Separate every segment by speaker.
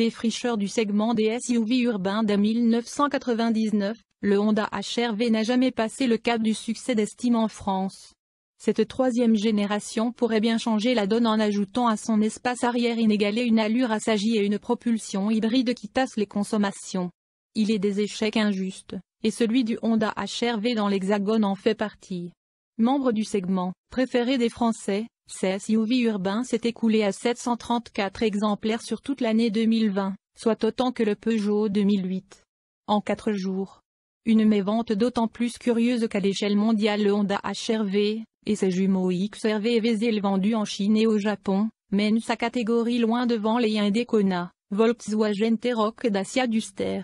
Speaker 1: Défricheur du segment des SUV urbains dès 1999, le Honda HR-V n'a jamais passé le cap du succès d'estime en France. Cette troisième génération pourrait bien changer la donne en ajoutant à son espace arrière inégalé une allure assagie et une propulsion hybride qui tasse les consommations. Il est des échecs injustes, et celui du Honda HR-V dans l'Hexagone en fait partie. Membre du segment préféré des Français, ce SUV urbain s'est écoulé à 734 exemplaires sur toute l'année 2020, soit autant que le Peugeot 2008. En 4 jours. Une mévente d'autant plus curieuse qu'à l'échelle mondiale le Honda HR-V, et ses jumeaux XRV et VZL vendus en Chine et au Japon, mènent sa catégorie loin devant les Hyundai Kona, Volkswagen T-Roc et Dacia Duster.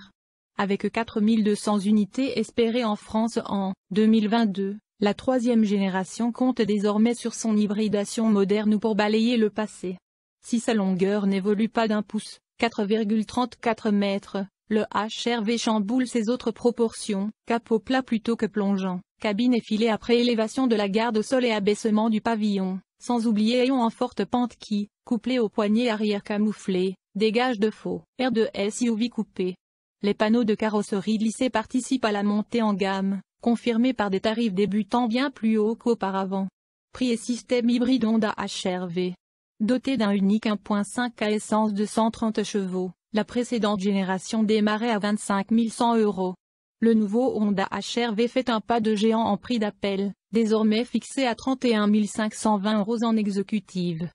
Speaker 1: Avec 4200 unités espérées en France en 2022, la troisième génération compte désormais sur son hybridation moderne pour balayer le passé. Si sa longueur n'évolue pas d'un pouce, 4,34 mètres, le HRV chamboule ses autres proportions, capot plat plutôt que plongeant, cabine effilée après élévation de la garde au sol et abaissement du pavillon, sans oublier ayons en forte pente qui, couplé au poignet arrière camouflé, dégage de faux air de SUV coupé. Les panneaux de carrosserie glissés participent à la montée en gamme, confirmés par des tarifs débutants bien plus hauts qu'auparavant. Prix et système hybride Honda HRV. Doté d'un unique 1.5 à essence de 130 chevaux, la précédente génération démarrait à 25 100 euros. Le nouveau Honda HR-V fait un pas de géant en prix d'appel, désormais fixé à 31 520 euros en exécutive.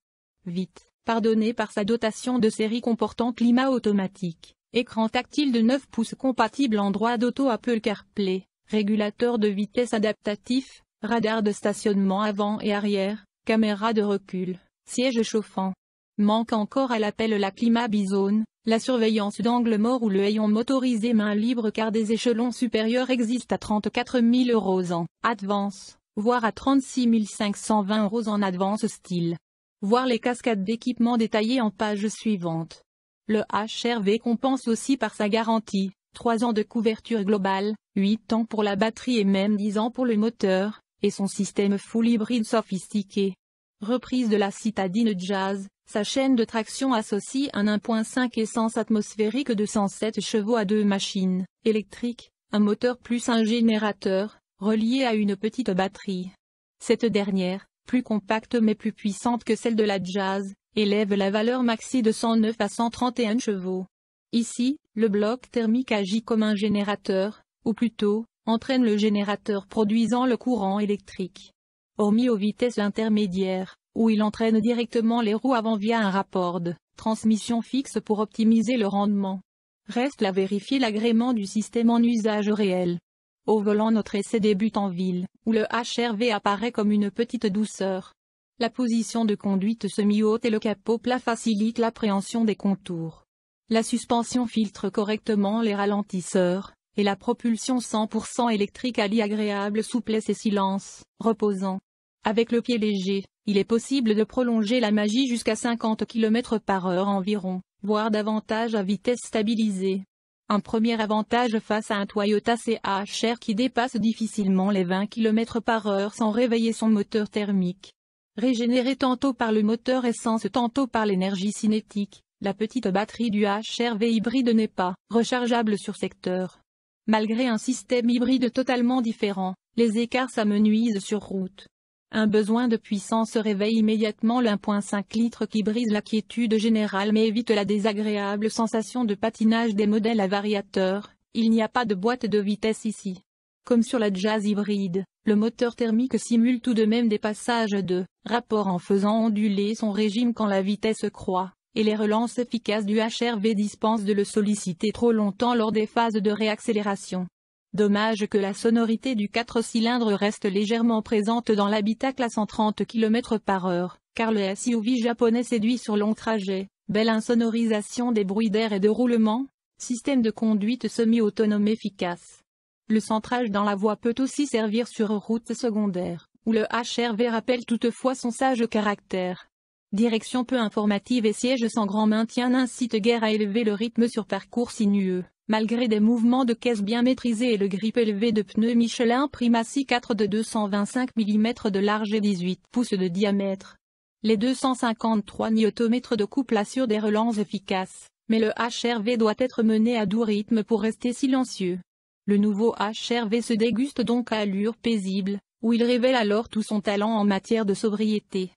Speaker 1: Vite, pardonné par sa dotation de série comportant climat automatique, écran tactile de 9 pouces compatible en droit d'auto Apple CarPlay, régulateur de vitesse adaptatif, radar de stationnement avant et arrière, caméra de recul, siège chauffant. Manque encore à l'appel la climat bizone, la surveillance d'angle mort ou le hayon motorisé main libre car des échelons supérieurs existent à 34 000 euros en Advance, voire à 36 520 euros en Advance style. Voir les cascades d'équipement détaillées en page suivante. Le HRV compense aussi par sa garantie, 3 ans de couverture globale, 8 ans pour la batterie et même 10 ans pour le moteur, et son système full hybride sophistiqué. Reprise de la citadine Jazz, sa chaîne de traction associe un 1.5 essence atmosphérique de 107 chevaux à deux machines électriques, un moteur plus un générateur, relié à une petite batterie. Cette dernière, plus compacte mais plus puissante que celle de la Jazz, élève la valeur maxi de 109 à 131 chevaux. Ici, le bloc thermique agit comme un générateur, ou plutôt, entraîne le générateur produisant le courant électrique. Hormis aux vitesses intermédiaires, où il entraîne directement les roues avant via un rapport de transmission fixe pour optimiser le rendement. Reste à vérifier l'agrément du système en usage réel. Au volant notre essai débute en ville, où le HRV apparaît comme une petite douceur. La position de conduite semi-haute et le capot plat facilitent l'appréhension des contours. La suspension filtre correctement les ralentisseurs, et la propulsion 100% électrique allie agréable souplesse et silence, reposant. Avec le pied léger, il est possible de prolonger la magie jusqu'à 50 km par heure environ, voire davantage à vitesse stabilisée. Un premier avantage face à un Toyota CHR qui dépasse difficilement les 20 km par heure sans réveiller son moteur thermique. Régénéré tantôt par le moteur essence tantôt par l'énergie cinétique, la petite batterie du HRV hybride n'est pas rechargeable sur secteur. Malgré un système hybride totalement différent, les écarts s'amenuisent sur route. Un besoin de puissance réveille immédiatement l'1.5 litres qui brise la quiétude générale mais évite la désagréable sensation de patinage des modèles à variateur, il n'y a pas de boîte de vitesse ici. Comme sur la Jazz hybride, le moteur thermique simule tout de même des passages de rapport en faisant onduler son régime quand la vitesse croît, et les relances efficaces du HRV dispensent de le solliciter trop longtemps lors des phases de réaccélération. Dommage que la sonorité du 4 cylindres reste légèrement présente dans l'habitacle à 130 km par heure, car le SUV japonais séduit sur long trajet, belle insonorisation des bruits d'air et de roulement, système de conduite semi-autonome efficace. Le centrage dans la voie peut aussi servir sur route secondaire, où le HRV rappelle toutefois son sage caractère. Direction peu informative et siège sans grand maintien n'incite guère à élever le rythme sur parcours sinueux malgré des mouvements de caisse bien maîtrisés et le grip élevé de pneus Michelin Primacy 4 de 225 mm de large et 18 pouces de diamètre. Les 253 Nm de couple assurent des relances efficaces, mais le HRV doit être mené à doux rythme pour rester silencieux. Le nouveau HRV se déguste donc à allure paisible, où il révèle alors tout son talent en matière de sobriété.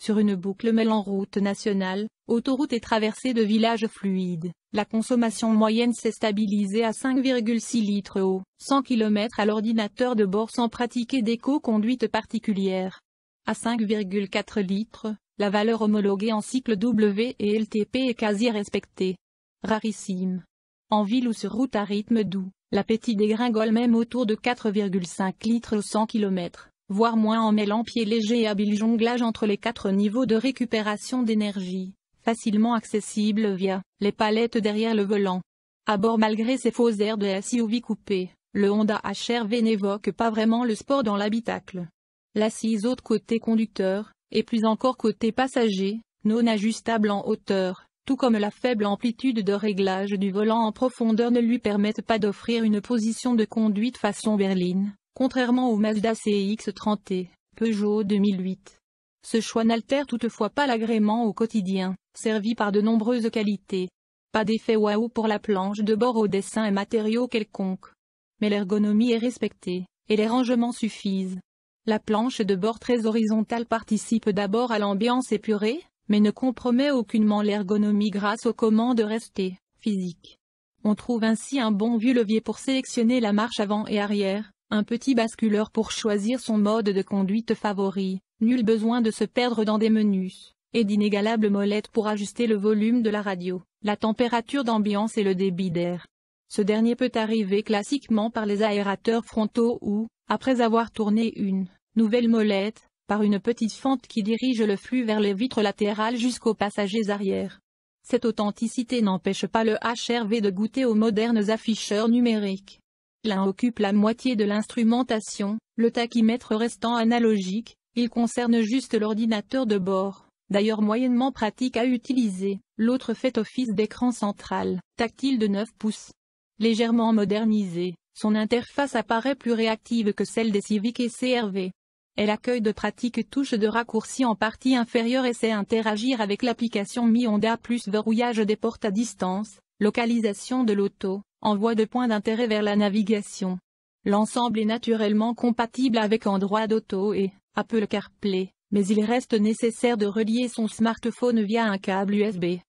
Speaker 1: Sur une boucle mêlant route nationale, autoroute et traversée de villages fluides, la consommation moyenne s'est stabilisée à 5,6 litres au 100 km à l'ordinateur de bord sans pratiquer d'éco-conduite particulière. À 5,4 litres, la valeur homologuée en cycle W et LTP est quasi respectée. Rarissime. En ville ou sur route à rythme doux, l'appétit dégringole même autour de 4,5 litres au 100 km, voire moins en mêlant pied léger et habile jonglage entre les quatre niveaux de récupération d'énergie, facilement accessibles via les palettes derrière le volant. À bord malgré ses faux airs de SUV coupé, le Honda HRV n'évoque pas vraiment le sport dans l'habitacle. L'assise haute côté conducteur, et plus encore côté passager, non ajustable en hauteur, tout comme la faible amplitude de réglage du volant en profondeur ne lui permettent pas d'offrir une position de conduite façon berline, contrairement au Mazda CX-30 Peugeot 2008. Ce choix n'altère toutefois pas l'agrément au quotidien, servi par de nombreuses qualités. Pas d'effet waouh pour la planche de bord au dessin et matériaux quelconques. Mais l'ergonomie est respectée, et les rangements suffisent. La planche de bord très horizontale participe d'abord à l'ambiance épurée, mais ne compromet aucunement l'ergonomie grâce aux commandes restées, physiques. On trouve ainsi un bon vieux levier pour sélectionner la marche avant et arrière, un petit basculeur pour choisir son mode de conduite favori, nul besoin de se perdre dans des menus, et d'inégalables molettes pour ajuster le volume de la radio, la température d'ambiance et le débit d'air. Ce dernier peut arriver classiquement par les aérateurs frontaux ou, après avoir tourné une nouvelle molette, par une petite fente qui dirige le flux vers les vitres latérales jusqu'aux passagers arrière. Cette authenticité n'empêche pas le HRV de goûter aux modernes afficheurs numériques. L'un occupe la moitié de l'instrumentation, le tachymètre restant analogique, il concerne juste l'ordinateur de bord, d'ailleurs moyennement pratique à utiliser, l'autre fait office d'écran central, tactile de 9 pouces. Légèrement modernisé, son interface apparaît plus réactive que celle des Civic et CRV. Elle accueille de pratiques touches de raccourci en partie inférieure et sait interagir avec l'application Mi Honda plus verrouillage des portes à distance, localisation de l'auto, envoi de points d'intérêt vers la navigation. L'ensemble est naturellement compatible avec Android Auto et Apple CarPlay, mais il reste nécessaire de relier son smartphone via un câble USB.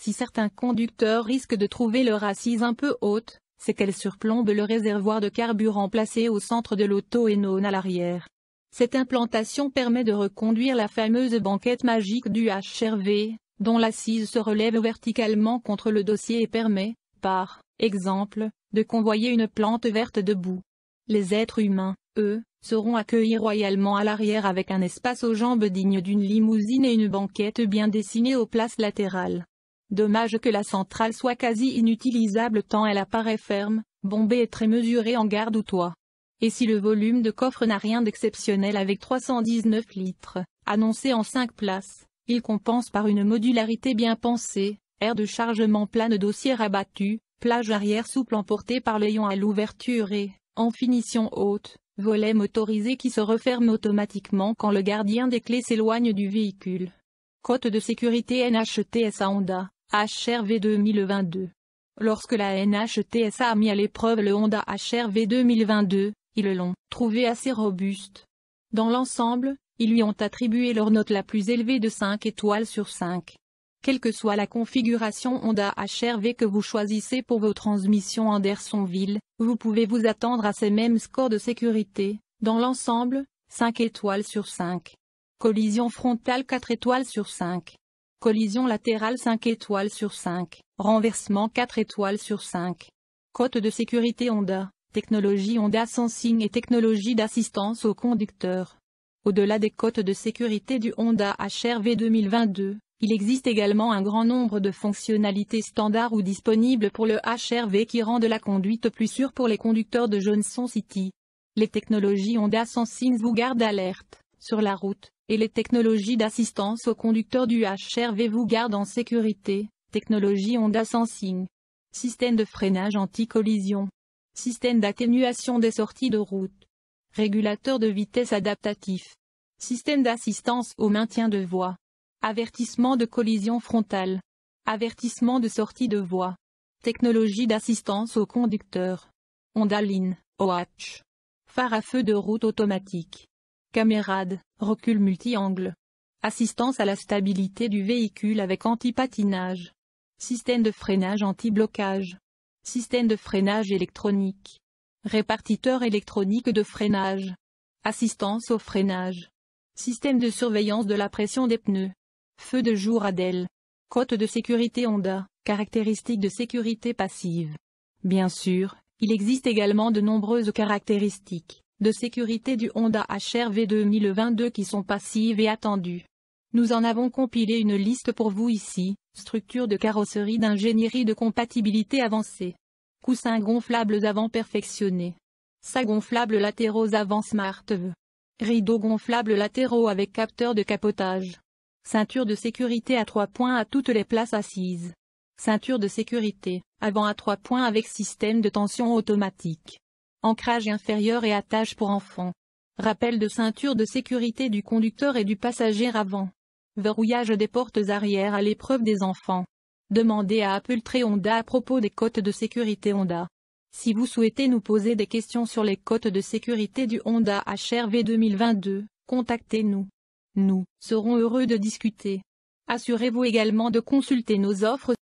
Speaker 1: Si certains conducteurs risquent de trouver leur assise un peu haute, c'est qu'elle surplombe le réservoir de carburant placé au centre de l'auto et non à l'arrière. Cette implantation permet de reconduire la fameuse banquette magique du HRV, dont l'assise se relève verticalement contre le dossier et permet, par exemple, de convoyer une plante verte debout. Les êtres humains, eux, seront accueillis royalement à l'arrière avec un espace aux jambes digne d'une limousine et une banquette bien dessinée aux places latérales. Dommage que la centrale soit quasi inutilisable tant elle apparaît ferme, bombée et très mesurée en garde ou toit. Et si le volume de coffre n'a rien d'exceptionnel avec 319 litres, annoncé en 5 places, il compense par une modularité bien pensée, aire de chargement plein de dossiers rabattus, plage arrière souple emportée par l'ayon à l'ouverture et, en finition haute, volet motorisé qui se referme automatiquement quand le gardien des clés s'éloigne du véhicule. Côte de sécurité NHTS Honda. HRV 2022. Lorsque la NHTSA a mis à l'épreuve le Honda HRV 2022, ils l'ont trouvé assez robuste. Dans l'ensemble, ils lui ont attribué leur note la plus élevée de 5 étoiles sur 5. Quelle que soit la configuration Honda HRV que vous choisissez pour vos transmissions Andersonville, vous pouvez vous attendre à ces mêmes scores de sécurité. Dans l'ensemble, 5 étoiles sur 5. Collision frontale 4 étoiles sur 5. Collision latérale 5 étoiles sur 5. Renversement 4 étoiles sur 5. Côte de sécurité Honda. Technologie Honda Sensing et technologie d'assistance au conducteur. Au-delà des côtes de sécurité du Honda HRV 2022, il existe également un grand nombre de fonctionnalités standards ou disponibles pour le HRV qui rendent la conduite plus sûre pour les conducteurs de Johnson City. Les technologies Honda Sensing vous gardent alerte, sur la route, et les technologies d'assistance au conducteur du HRV vous gardent en sécurité, technologie Honda Sensing. Système de freinage anti-collision. Système d'atténuation des sorties de route. Régulateur de vitesse adaptatif. Système d'assistance au maintien de voie. Avertissement de collision frontale. Avertissement de sortie de voie. Technologie d'assistance au conducteur. Honda Line, Watch. Phare à feu de route automatique. Camérade, recul multi-angle. Assistance à la stabilité du véhicule avec anti-patinage. Système de freinage anti-blocage. Système de freinage électronique. Répartiteur électronique de freinage. Assistance au freinage. Système de surveillance de la pression des pneus. Feu de jour Adèle. Côte de sécurité Honda, caractéristiques de sécurité passive. Bien sûr, il existe également de nombreuses caractéristiques de sécurité du Honda HR-V 2022 qui sont passives et attendues. Nous en avons compilé une liste pour vous ici, structure de carrosserie d'ingénierie de compatibilité avancée. Coussins gonflables avant perfectionnés. Sa gonflables latéraux avant Smart V. Rideaux gonflables latéraux avec capteur de capotage. Ceinture de sécurité à trois points à toutes les places assises. Ceinture de sécurité, avant à trois points avec système de tension automatique. Ancrage inférieur et attache pour enfants. Rappel de ceinture de sécurité du conducteur et du passager avant. Verrouillage des portes arrière à l'épreuve des enfants. Demandez à Apple Tré Honda à propos des cotes de sécurité Honda. Si vous souhaitez nous poser des questions sur les cotes de sécurité du Honda HR-V 2022, contactez-nous. Nous serons heureux de discuter. Assurez-vous également de consulter nos offres